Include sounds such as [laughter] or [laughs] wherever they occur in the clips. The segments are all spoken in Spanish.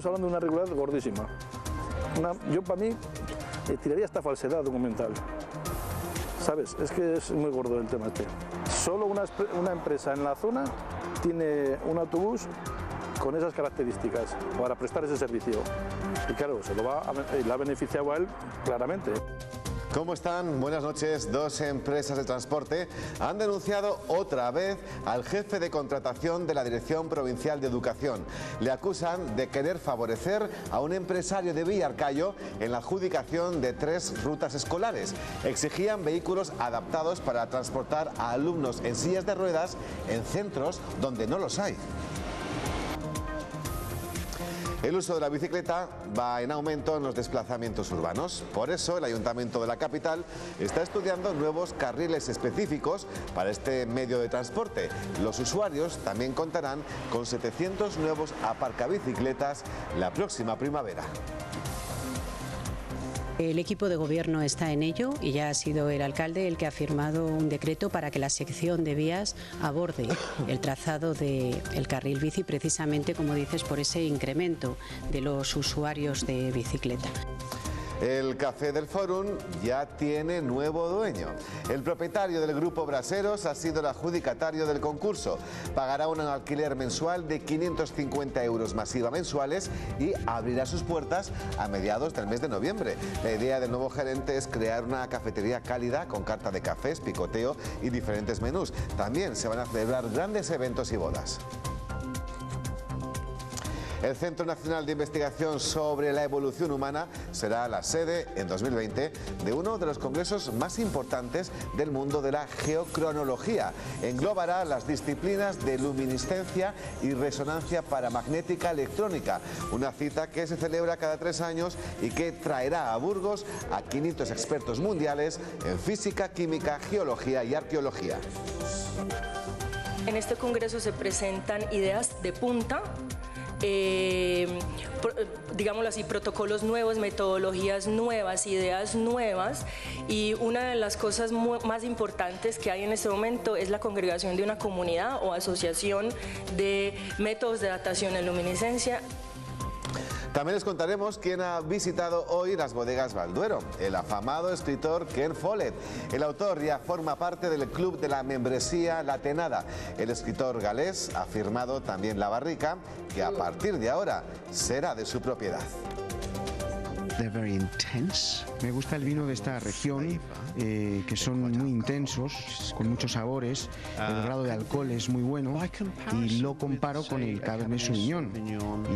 estamos hablando de una irregularidad gordísima. yo para mí eh, tiraría esta falsedad documental. ¿Sabes? Es que es muy gordo el tema este. Solo una, empresa en la zona tiene un autobús con esas características para prestar ese servicio. Y claro, se lo va a, le ha beneficiado a él claramente. ¿Cómo están? Buenas noches. Dos empresas de transporte han denunciado otra vez al jefe de contratación de la Dirección Provincial de Educación. Le acusan de querer favorecer a un empresario de Villarcayo en la adjudicación de tres rutas escolares. Exigían vehículos adaptados para transportar a alumnos en sillas de ruedas en centros donde no los hay. El uso de la bicicleta va en aumento en los desplazamientos urbanos. Por eso el Ayuntamiento de la capital está estudiando nuevos carriles específicos para este medio de transporte. Los usuarios también contarán con 700 nuevos aparcabicicletas la próxima primavera. El equipo de gobierno está en ello y ya ha sido el alcalde el que ha firmado un decreto para que la sección de vías aborde el trazado del carril bici precisamente, como dices, por ese incremento de los usuarios de bicicleta. El Café del Fórum ya tiene nuevo dueño. El propietario del grupo Braseros ha sido el adjudicatario del concurso. Pagará un alquiler mensual de 550 euros masiva mensuales y abrirá sus puertas a mediados del mes de noviembre. La idea del nuevo gerente es crear una cafetería cálida con carta de cafés, picoteo y diferentes menús. También se van a celebrar grandes eventos y bodas. El Centro Nacional de Investigación sobre la Evolución Humana será la sede en 2020 de uno de los congresos más importantes del mundo de la geocronología. Englobará las disciplinas de luminiscencia y resonancia paramagnética electrónica, una cita que se celebra cada tres años y que traerá a Burgos a 500 expertos mundiales en física, química, geología y arqueología. En este congreso se presentan ideas de punta eh, digámoslo así, protocolos nuevos, metodologías nuevas, ideas nuevas. Y una de las cosas más importantes que hay en este momento es la congregación de una comunidad o asociación de métodos de datación en luminiscencia también les contaremos quién ha visitado hoy las bodegas Balduero, el afamado escritor Ken Follett. El autor ya forma parte del club de la membresía Latenada. El escritor galés ha firmado también la barrica, que a partir de ahora será de su propiedad. Me gusta el vino de esta región, eh, que son muy intensos, con muchos sabores. El grado de alcohol es muy bueno y lo comparo con el Cabernet Sauvignon.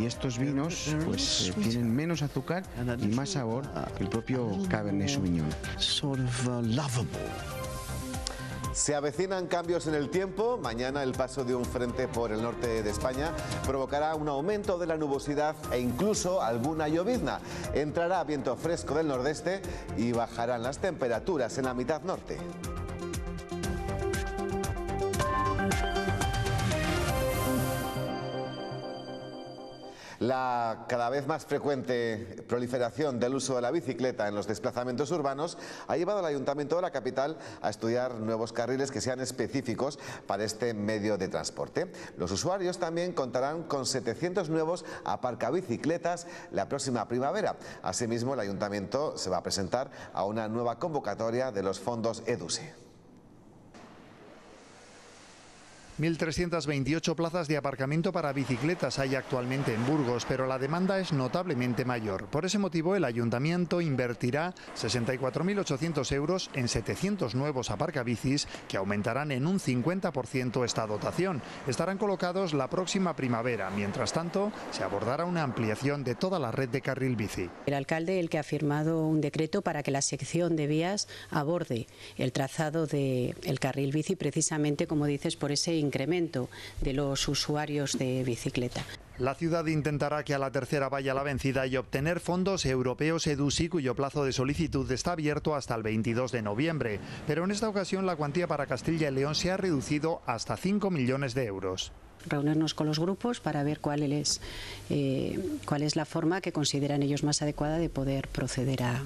Y estos vinos pues eh, tienen menos azúcar y más sabor que el propio Cabernet Sauvignon. Se avecinan cambios en el tiempo. Mañana el paso de un frente por el norte de España provocará un aumento de la nubosidad e incluso alguna llovizna. Entrará viento fresco del nordeste y bajarán las temperaturas en la mitad norte. La cada vez más frecuente proliferación del uso de la bicicleta en los desplazamientos urbanos ha llevado al Ayuntamiento de la capital a estudiar nuevos carriles que sean específicos para este medio de transporte. Los usuarios también contarán con 700 nuevos aparcabicicletas la próxima primavera. Asimismo, el Ayuntamiento se va a presentar a una nueva convocatoria de los fondos EDUSE. 1.328 plazas de aparcamiento para bicicletas hay actualmente en Burgos, pero la demanda es notablemente mayor. Por ese motivo, el ayuntamiento invertirá 64.800 euros en 700 nuevos aparcabicis que aumentarán en un 50% esta dotación. Estarán colocados la próxima primavera. Mientras tanto, se abordará una ampliación de toda la red de carril bici. El alcalde, el que ha firmado un decreto para que la sección de vías aborde el trazado del carril bici, precisamente, como dices, por ese incremento de los usuarios de bicicleta. La ciudad intentará que a la tercera vaya la vencida y obtener fondos europeos EDUSI cuyo plazo de solicitud está abierto hasta el 22 de noviembre, pero en esta ocasión la cuantía para Castilla y León se ha reducido hasta 5 millones de euros. Reunirnos con los grupos para ver cuál es, eh, cuál es la forma que consideran ellos más adecuada de poder proceder a,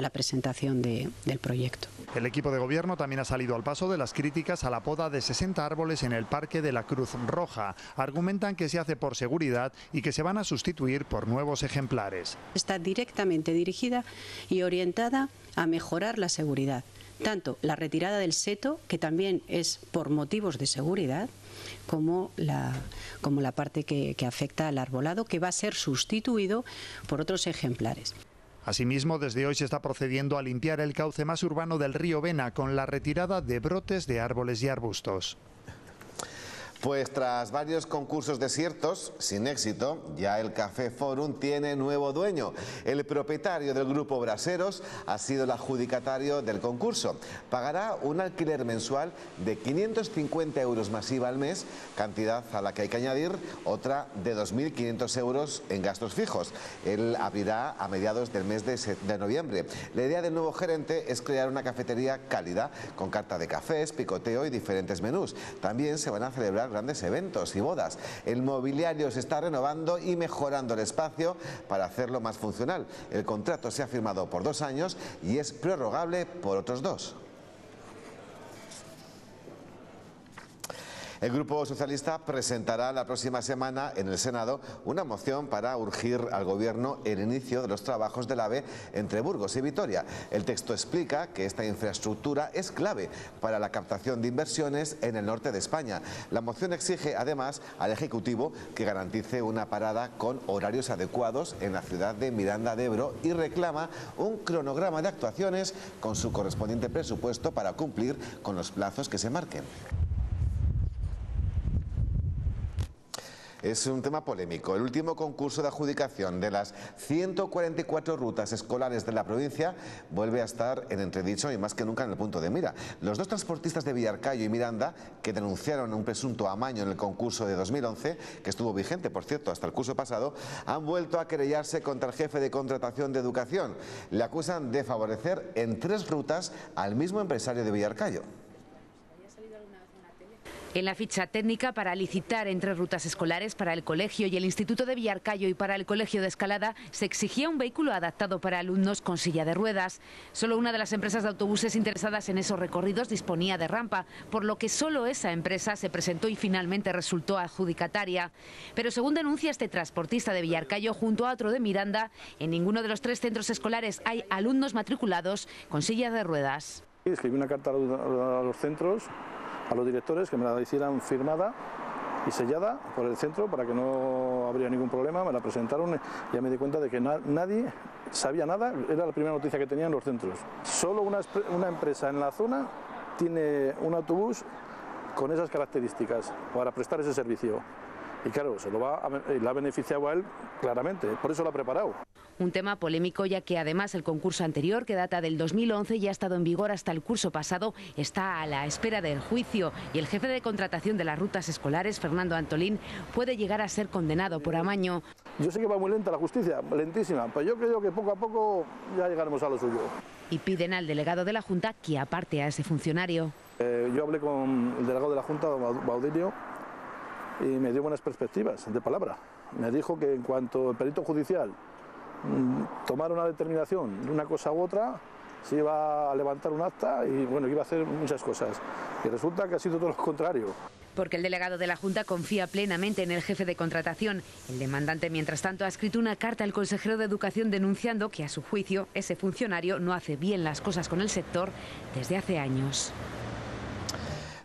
la presentación del proyecto. El equipo de gobierno también ha salido al paso de las críticas a la poda de 60 árboles en el Parque de la Cruz Roja. Argumentan que se hace por seguridad y que se van a sustituir por nuevos ejemplares. Está directamente dirigida y orientada a mejorar la seguridad tanto la retirada del seto, que también es por motivos de seguridad, como la, como la parte que, que afecta al arbolado, que va a ser sustituido por otros ejemplares. Asimismo, desde hoy se está procediendo a limpiar el cauce más urbano del río Vena con la retirada de brotes de árboles y arbustos. Pues tras varios concursos desiertos, sin éxito, ya el Café Forum tiene nuevo dueño. El propietario del grupo Braseros ha sido el adjudicatario del concurso. Pagará un alquiler mensual de 550 euros masiva al mes, cantidad a la que hay que añadir otra de 2.500 euros en gastos fijos. Él abrirá a mediados del mes de, de noviembre. La idea del nuevo gerente es crear una cafetería cálida, con carta de cafés, picoteo y diferentes menús. También se van a celebrar grandes eventos y bodas. El mobiliario se está renovando y mejorando el espacio para hacerlo más funcional. El contrato se ha firmado por dos años y es prorrogable por otros dos. El Grupo Socialista presentará la próxima semana en el Senado una moción para urgir al Gobierno el inicio de los trabajos del AVE entre Burgos y Vitoria. El texto explica que esta infraestructura es clave para la captación de inversiones en el norte de España. La moción exige además al Ejecutivo que garantice una parada con horarios adecuados en la ciudad de Miranda de Ebro y reclama un cronograma de actuaciones con su correspondiente presupuesto para cumplir con los plazos que se marquen. Es un tema polémico. El último concurso de adjudicación de las 144 rutas escolares de la provincia vuelve a estar en entredicho y más que nunca en el punto de mira. Los dos transportistas de Villarcayo y Miranda, que denunciaron un presunto amaño en el concurso de 2011, que estuvo vigente, por cierto, hasta el curso pasado, han vuelto a querellarse contra el jefe de contratación de educación. Le acusan de favorecer en tres rutas al mismo empresario de Villarcayo en la ficha técnica para licitar entre rutas escolares para el colegio y el Instituto de Villarcayo y para el Colegio de Escalada se exigía un vehículo adaptado para alumnos con silla de ruedas. Solo una de las empresas de autobuses interesadas en esos recorridos disponía de rampa, por lo que solo esa empresa se presentó y finalmente resultó adjudicataria. Pero según denuncia este transportista de Villarcayo junto a otro de Miranda, en ninguno de los tres centros escolares hay alumnos matriculados con sillas de ruedas. Escribí una carta a los centros a los directores que me la hicieran firmada y sellada por el centro para que no habría ningún problema. Me la presentaron y ya me di cuenta de que nadie sabía nada. Era la primera noticia que tenía en los centros. Solo una, empresa en la zona tiene un autobús con esas características para prestar ese servicio. Y claro, se lo va a, le ha beneficiado a él claramente, por eso lo ha preparado. Un tema polémico ya que además el concurso anterior, que data del 2011 y ha estado en vigor hasta el curso pasado, está a la espera del juicio y el jefe de contratación de las rutas escolares, Fernando Antolín, puede llegar a ser condenado por amaño. Yo sé que va muy lenta la justicia, lentísima, pero yo creo que poco a poco ya llegaremos a lo suyo. Y piden al delegado de la Junta que aparte a ese funcionario. Eh, yo hablé con el delegado de la Junta, Baudilio, y me dio buenas perspectivas de palabra. Me dijo que en cuanto el perito judicial mm, tomara una determinación de una cosa u otra, se iba a levantar un acta y bueno, iba a hacer muchas cosas. Y resulta que ha sido todo lo contrario. Porque el delegado de la Junta confía plenamente en el jefe de contratación. El demandante, mientras tanto, ha escrito una carta al consejero de Educación denunciando que, a su juicio, ese funcionario no hace bien las cosas con el sector desde hace años.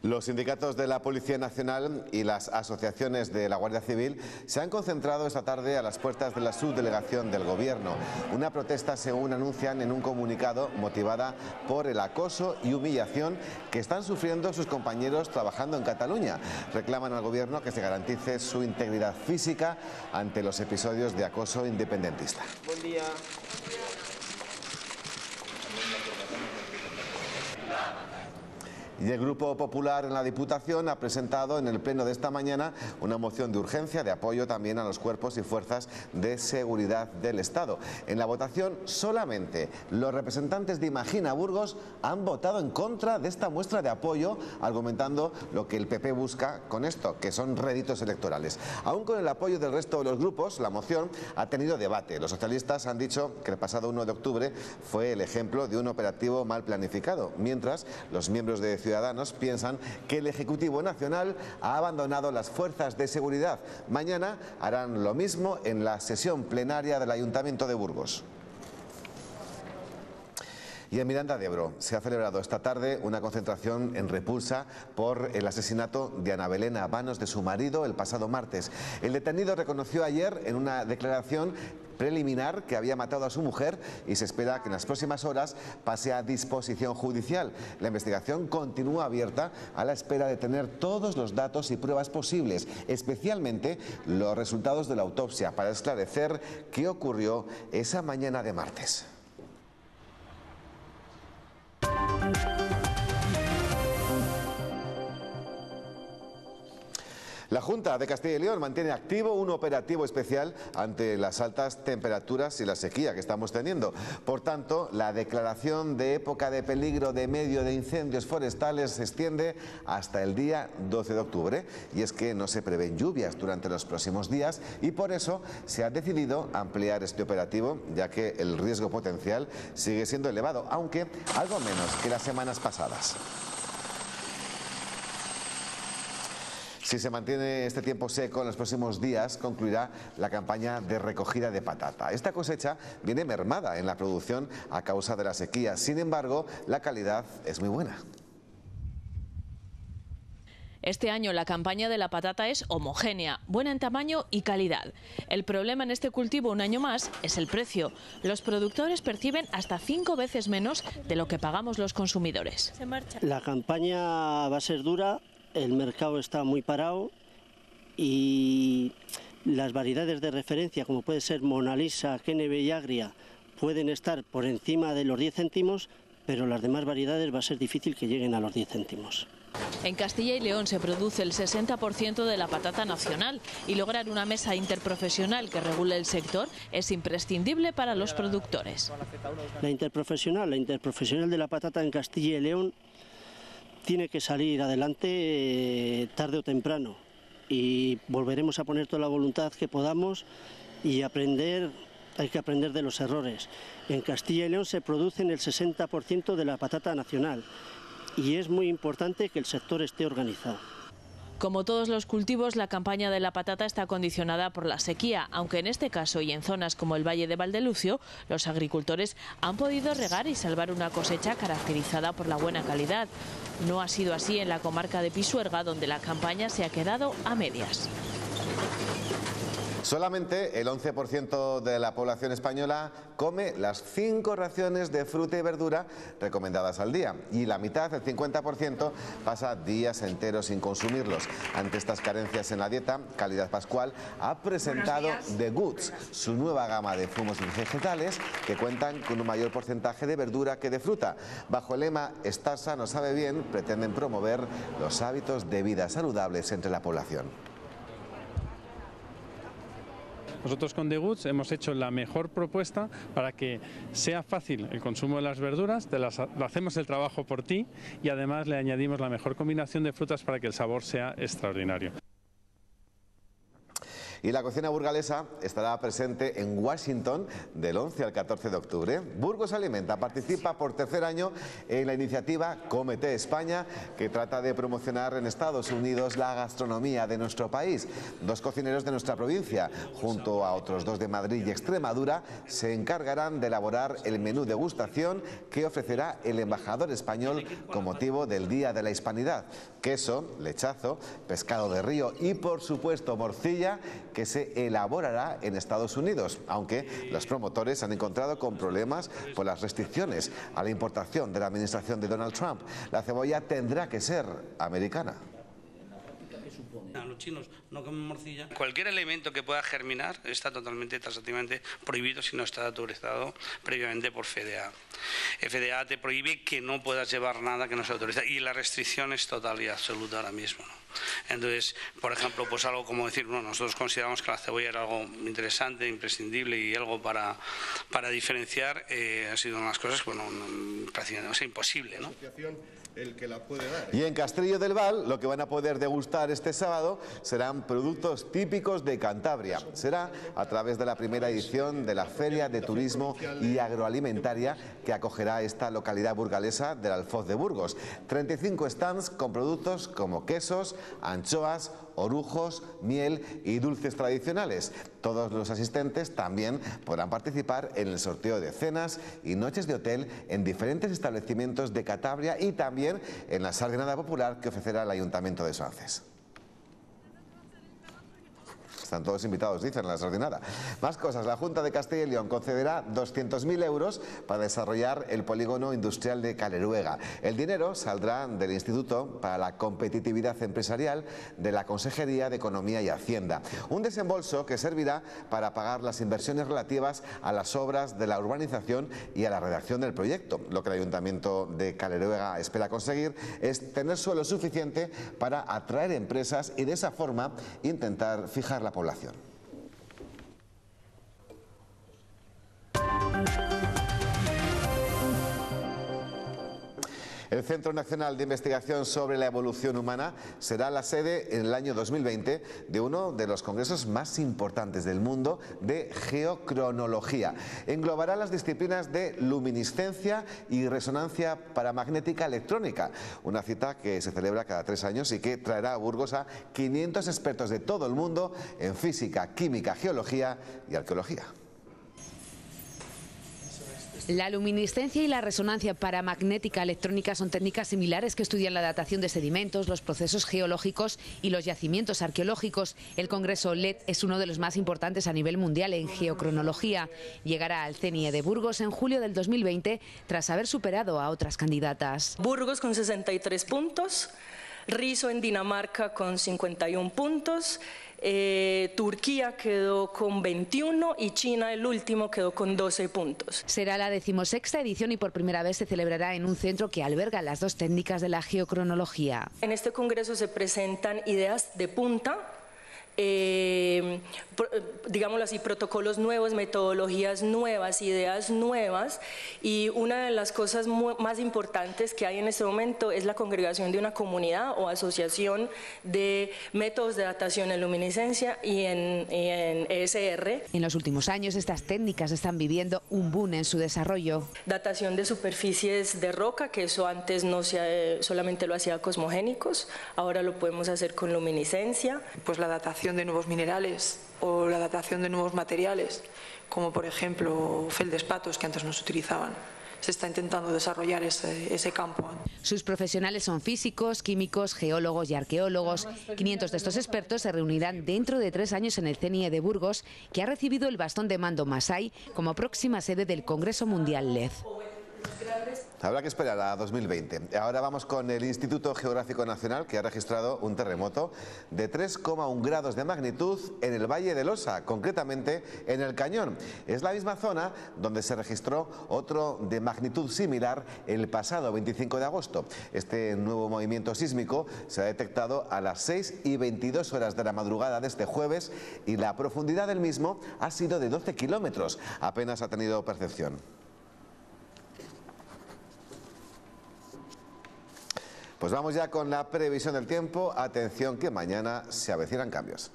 Los sindicatos de la Policía Nacional y las asociaciones de la Guardia Civil se han concentrado esta tarde a las puertas de la subdelegación del Gobierno. Una protesta, según anuncian en un comunicado, motivada por el acoso y humillación que están sufriendo sus compañeros trabajando en Cataluña. Reclaman al Gobierno que se garantice su integridad física ante los episodios de acoso independentista. Buen día. Y el Grupo Popular en la Diputación ha presentado en el pleno de esta mañana una moción de urgencia de apoyo también a los cuerpos y fuerzas de seguridad del Estado. En la votación solamente los representantes de Imagina Burgos han votado en contra de esta muestra de apoyo, argumentando lo que el PP busca con esto, que son réditos electorales. Aún con el apoyo del resto de los grupos, la moción ha tenido debate. Los socialistas han dicho que el pasado 1 de octubre fue el ejemplo de un operativo mal planificado, mientras los miembros de Ciudadanos piensan que el Ejecutivo Nacional ha abandonado las fuerzas de seguridad. Mañana harán lo mismo en la sesión plenaria del Ayuntamiento de Burgos. Y en Miranda de Ebro se ha celebrado esta tarde una concentración en repulsa por el asesinato de Ana Belén a manos de su marido el pasado martes. El detenido reconoció ayer en una declaración preliminar que había matado a su mujer y se espera que en las próximas horas pase a disposición judicial. La investigación continúa abierta a la espera de tener todos los datos y pruebas posibles, especialmente los resultados de la autopsia, para esclarecer qué ocurrió esa mañana de martes. Thank you. La Junta de Castilla y León mantiene activo un operativo especial ante las altas temperaturas y la sequía que estamos teniendo. Por tanto, la declaración de época de peligro de medio de incendios forestales se extiende hasta el día 12 de octubre. Y es que no se prevén lluvias durante los próximos días y por eso se ha decidido ampliar este operativo, ya que el riesgo potencial sigue siendo elevado, aunque algo menos que las semanas pasadas. Si se mantiene este tiempo seco en los próximos días, concluirá la campaña de recogida de patata. Esta cosecha viene mermada en la producción a causa de la sequía. Sin embargo, la calidad es muy buena. Este año la campaña de la patata es homogénea, buena en tamaño y calidad. El problema en este cultivo un año más es el precio. Los productores perciben hasta cinco veces menos de lo que pagamos los consumidores. La campaña va a ser dura el mercado está muy parado y las variedades de referencia, como puede ser Mona Lisa, Kenebe y Agria, pueden estar por encima de los 10 céntimos, pero las demás variedades va a ser difícil que lleguen a los 10 céntimos. En Castilla y León se produce el 60% de la patata nacional y lograr una mesa interprofesional que regule el sector es imprescindible para los productores. La interprofesional, la interprofesional de la patata en Castilla y León tiene que salir adelante eh, tarde o temprano y volveremos a poner toda la voluntad que podamos y aprender, hay que aprender de los errores. En Castilla y León se producen el 60% de la patata nacional y es muy importante que el sector esté organizado. Como todos los cultivos, la campaña de la patata está condicionada por la sequía, aunque en este caso y en zonas como el Valle de Valdelucio, los agricultores han podido regar y salvar una cosecha caracterizada por la buena calidad. No ha sido así en la comarca de Pisuerga, donde la campaña se ha quedado a medias. Solamente el 11% de la población española come las cinco raciones de fruta y verdura recomendadas al día y la mitad, el 50%, pasa días enteros sin consumirlos. Ante estas carencias en la dieta, Calidad Pascual ha presentado The Goods, su nueva gama de fumos vegetales que cuentan con un mayor porcentaje de verdura que de fruta. Bajo el lema Estar sano sabe bien, pretenden promover los hábitos de vida saludables entre la población. Nosotros con The Goods hemos hecho la mejor propuesta para que sea fácil el consumo de las verduras, te las, hacemos el trabajo por ti y además le añadimos la mejor combinación de frutas para que el sabor sea extraordinario. Y la cocina burgalesa estará presente en Washington del 11 al 14 de octubre. Burgos Alimenta participa por tercer año en la iniciativa Comete España, que trata de promocionar en Estados Unidos la gastronomía de nuestro país. Dos cocineros de nuestra provincia, junto a otros dos de Madrid y Extremadura, se encargarán de elaborar el menú degustación que ofrecerá el embajador español con motivo del Día de la Hispanidad. Queso, lechazo, pescado de río y, por supuesto, morcilla que se elaborará en Estados Unidos, aunque los promotores han encontrado con problemas por las restricciones a la importación de la administración de Donald Trump. La cebolla tendrá que ser americana. Los chinos no comen morcilla. Cualquier elemento que pueda germinar está totalmente taxativamente prohibido si no está autorizado previamente por FDA. FDA te prohíbe que no puedas llevar nada que no se autoriza y la restricción es total y absoluta ahora mismo. Entonces, por ejemplo, pues algo como decir, bueno, nosotros consideramos que la cebolla era algo interesante, imprescindible y algo para, para diferenciar, eh, ha sido una de las cosas, bueno, prácticamente o sea, imposible, ¿no? El que la puede dar. Y en Castillo del Val lo que van a poder degustar este sábado serán productos típicos de Cantabria. Será a través de la primera edición de la Feria de Turismo y Agroalimentaria que acogerá esta localidad burgalesa del Alfoz de Burgos. 35 stands con productos como quesos, anchoas, orujos, miel y dulces tradicionales. Todos los asistentes también podrán participar en el sorteo de cenas y noches de hotel en diferentes establecimientos de Catabria y también en la sala popular que ofrecerá el Ayuntamiento de Suances. Están todos invitados, dicen, la extraordinaria. Más cosas. La Junta de Castilla y León concederá 200.000 euros para desarrollar el polígono industrial de Caleruega. El dinero saldrá del Instituto para la Competitividad Empresarial de la Consejería de Economía y Hacienda. Un desembolso que servirá para pagar las inversiones relativas a las obras de la urbanización y a la redacción del proyecto. Lo que el Ayuntamiento de Caleruega espera conseguir es tener suelo suficiente para atraer empresas y de esa forma intentar fijar la población población. El Centro Nacional de Investigación sobre la Evolución Humana será la sede en el año 2020 de uno de los congresos más importantes del mundo de geocronología. Englobará las disciplinas de luminiscencia y resonancia paramagnética electrónica, una cita que se celebra cada tres años y que traerá a Burgos a 500 expertos de todo el mundo en física, química, geología y arqueología. La luminiscencia y la resonancia paramagnética electrónica son técnicas similares que estudian la datación de sedimentos, los procesos geológicos y los yacimientos arqueológicos. El Congreso LED es uno de los más importantes a nivel mundial en geocronología. Llegará al CENIE de Burgos en julio del 2020 tras haber superado a otras candidatas. Burgos con 63 puntos, Riso en Dinamarca con 51 puntos, eh, Turquía quedó con 21 y China, el último, quedó con 12 puntos. Será la decimosexta edición y por primera vez se celebrará en un centro que alberga las dos técnicas de la geocronología. En este congreso se presentan ideas de punta eh, eh, digámoslo así, protocolos nuevos, metodologías nuevas, ideas nuevas. Y una de las cosas más importantes que hay en este momento es la congregación de una comunidad o asociación de métodos de datación en luminiscencia y en, en ESR. En los últimos años estas técnicas están viviendo un boom en su desarrollo. Datación de superficies de roca, que eso antes no se, solamente lo hacía cosmogénicos, ahora lo podemos hacer con luminiscencia. Pues la datación de nuevos minerales o la adaptación de nuevos materiales, como por ejemplo feldespatos que antes no se utilizaban. Se está intentando desarrollar ese, ese campo. Sus profesionales son físicos, químicos, geólogos y arqueólogos. 500 de estos expertos se reunirán dentro de tres años en el CNIE de Burgos, que ha recibido el bastón de mando Masai como próxima sede del Congreso Mundial LED. Habrá que esperar a 2020. Ahora vamos con el Instituto Geográfico Nacional que ha registrado un terremoto de 3,1 grados de magnitud en el Valle del Osa, concretamente en el Cañón. Es la misma zona donde se registró otro de magnitud similar el pasado 25 de agosto. Este nuevo movimiento sísmico se ha detectado a las 6 y 22 horas de la madrugada de este jueves y la profundidad del mismo ha sido de 12 kilómetros. Apenas ha tenido percepción. Pues vamos ya con la previsión del tiempo. Atención que mañana se avecinan cambios.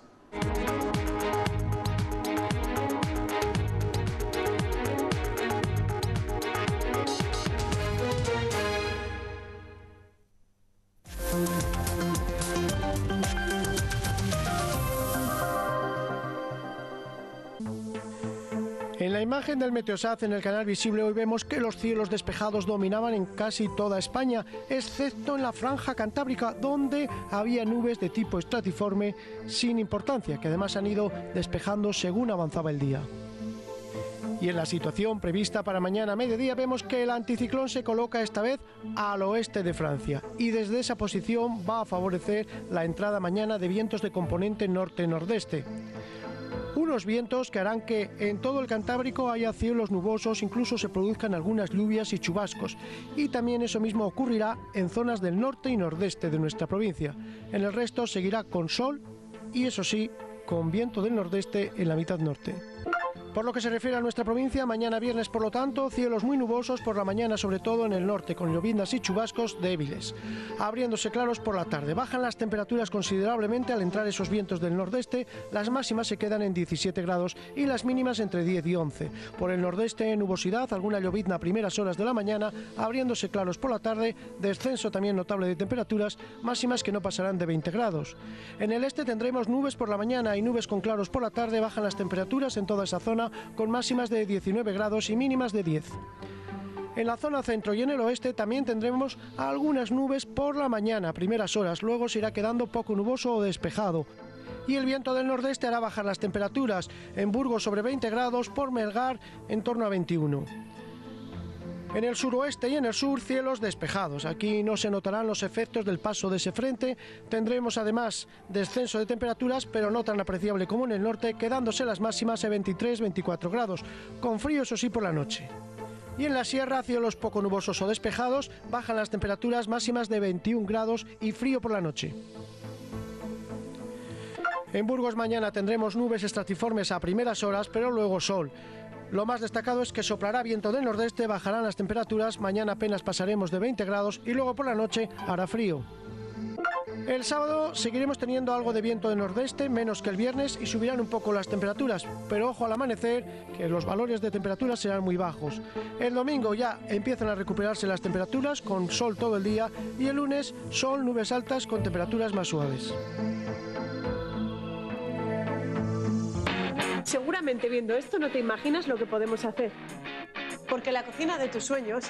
Del Meteosat en el canal visible hoy vemos que los cielos despejados dominaban en casi toda España, excepto en la franja cantábrica, donde había nubes de tipo estratiforme sin importancia, que además han ido despejando según avanzaba el día. Y en la situación prevista para mañana a mediodía vemos que el anticiclón se coloca esta vez al oeste de Francia y desde esa posición va a favorecer la entrada mañana de vientos de componente norte-nordeste. Unos vientos que harán que en todo el Cantábrico haya cielos nubosos, incluso se produzcan algunas lluvias y chubascos. Y también eso mismo ocurrirá en zonas del norte y nordeste de nuestra provincia. En el resto seguirá con sol y eso sí, con viento del nordeste en la mitad norte. Por lo que se refiere a nuestra provincia, mañana viernes, por lo tanto, cielos muy nubosos por la mañana, sobre todo en el norte, con llovindas y chubascos débiles. Abriéndose claros por la tarde. Bajan las temperaturas considerablemente al entrar esos vientos del nordeste. Las máximas se quedan en 17 grados y las mínimas entre 10 y 11. Por el nordeste, nubosidad, alguna llovizna a primeras horas de la mañana, abriéndose claros por la tarde, descenso también notable de temperaturas, máximas que no pasarán de 20 grados. En el este tendremos nubes por la mañana y nubes con claros por la tarde. Bajan las temperaturas en toda esa zona con máximas de 19 grados y mínimas de 10. En la zona centro y en el oeste también tendremos algunas nubes por la mañana, primeras horas, luego se irá quedando poco nuboso o despejado. Y el viento del nordeste hará bajar las temperaturas, en Burgos sobre 20 grados, por Melgar en torno a 21. En el suroeste y en el sur cielos despejados. Aquí no se notarán los efectos del paso de ese frente. Tendremos además descenso de temperaturas, pero no tan apreciable como en el norte, quedándose las máximas en 23-24 grados, con frío eso sí por la noche. Y en la sierra, cielos poco nubosos o despejados, bajan las temperaturas máximas de 21 grados y frío por la noche. En Burgos mañana tendremos nubes estratiformes a primeras horas, pero luego sol. Lo más destacado es que soplará viento del nordeste, bajarán las temperaturas, mañana apenas pasaremos de 20 grados y luego por la noche hará frío. El sábado seguiremos teniendo algo de viento de nordeste, menos que el viernes, y subirán un poco las temperaturas, pero ojo al amanecer, que los valores de temperatura serán muy bajos. El domingo ya empiezan a recuperarse las temperaturas, con sol todo el día, y el lunes sol, nubes altas con temperaturas más suaves. Seguramente viendo esto no te imaginas lo que podemos hacer. Porque la cocina de tus sueños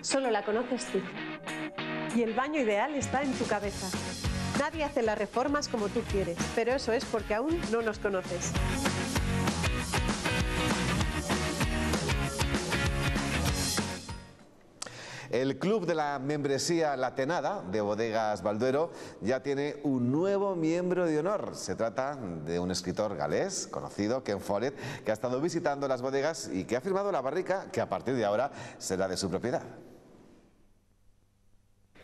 solo la conoces tú. Y el baño ideal está en tu cabeza. Nadie hace las reformas como tú quieres, pero eso es porque aún no nos conoces. El club de la membresía latenada de Bodegas Balduero ya tiene un nuevo miembro de honor. Se trata de un escritor galés conocido, Ken Follett, que ha estado visitando las bodegas y que ha firmado la barrica que a partir de ahora será de su propiedad.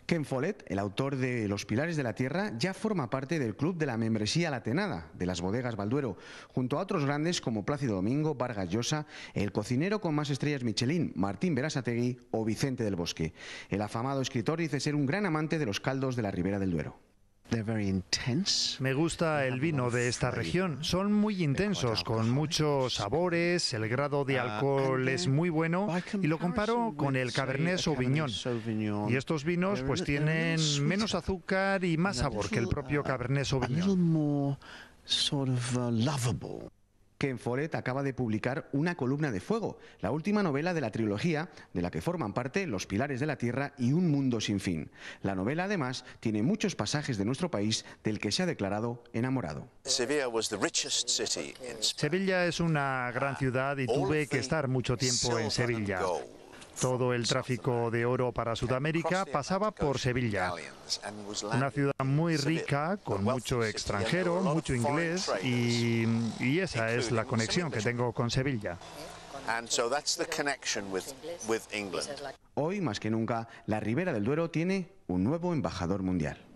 Ken Follett, el autor de Los Pilares de la Tierra, ya forma parte del club de la membresía latenada de las bodegas Balduero, junto a otros grandes como Plácido Domingo, Vargas Llosa, el cocinero con más estrellas Michelin, Martín Berasategui o Vicente del Bosque. El afamado escritor dice ser un gran amante de los caldos de la Ribera del Duero. Me gusta el vino de esta región. Son muy intensos, con muchos sabores, el grado de alcohol es muy bueno y lo comparo con el Cabernet Sauvignon. Y estos vinos pues tienen menos azúcar y más sabor que el propio Cabernet Sauvignon. Ken Follett acaba de publicar Una columna de fuego, la última novela de la trilogía de la que forman parte Los pilares de la tierra y Un mundo sin fin. La novela además tiene muchos pasajes de nuestro país del que se ha declarado enamorado. Sevilla es una gran ciudad y tuve que estar mucho tiempo en Sevilla. Todo el tráfico de oro para Sudamérica pasaba por Sevilla. Una ciudad muy rica, con mucho extranjero, mucho inglés, y, y esa es la conexión que tengo con Sevilla. Hoy, más que nunca, la Ribera del Duero tiene un nuevo embajador mundial.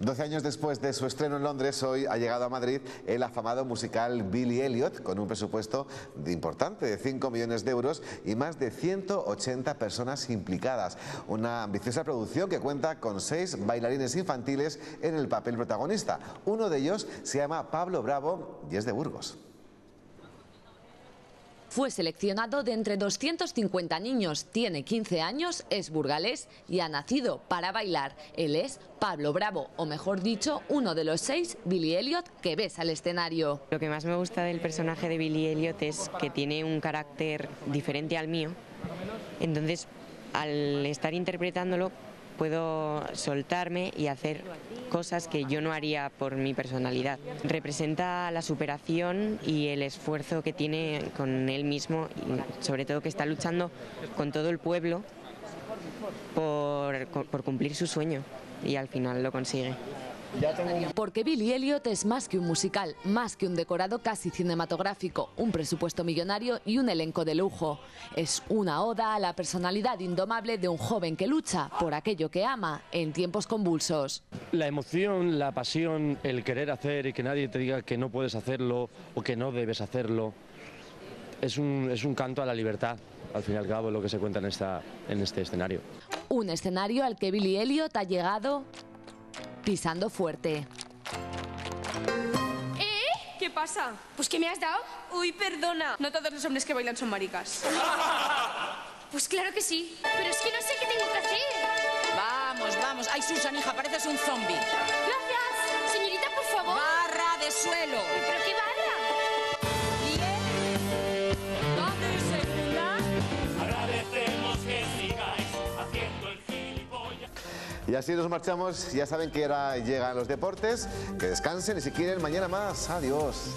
12 años después de su estreno en Londres, hoy ha llegado a Madrid el afamado musical Billy Elliot, con un presupuesto importante de 5 millones de euros y más de 180 personas implicadas. Una ambiciosa producción que cuenta con seis bailarines infantiles en el papel protagonista. Uno de ellos se llama Pablo Bravo y es de Burgos. Fue seleccionado de entre 250 niños, tiene 15 años, es burgalés y ha nacido para bailar. Él es Pablo Bravo, o mejor dicho, uno de los seis Billy Elliot que ves al escenario. Lo que más me gusta del personaje de Billy Elliot es que tiene un carácter diferente al mío. Entonces, al estar interpretándolo, puedo soltarme y hacer cosas que yo no haría por mi personalidad. Representa la superación y el esfuerzo que tiene con él mismo y sobre todo que está luchando con todo el pueblo por, por cumplir su sueño y al final lo consigue. Porque Billy Elliot es más que un musical, más que un decorado casi cinematográfico, un presupuesto millonario y un elenco de lujo. Es una oda a la personalidad indomable de un joven que lucha por aquello que ama en tiempos convulsos. La emoción, la pasión, el querer hacer y que nadie te diga que no puedes hacerlo o que no debes hacerlo, es un, es un canto a la libertad, al fin y al cabo, lo que se cuenta en, esta, en este escenario. Un escenario al que Billy Elliot ha llegado pisando fuerte. ¿Eh? ¿Qué pasa? Pues que me has dado. Uy, perdona. No todos los hombres que bailan son maricas. [laughs] Pues claro que sí. Pero es que no sé qué tengo que hacer. Vamos, vamos. Ay, Susan, hija, pareces un zombie. Gracias. Señorita, por favor. Barra de suelo. ¿Pero qué barra? Y así nos marchamos. Ya saben que ahora llegan los deportes. Que descansen y si quieren, mañana más. Adiós.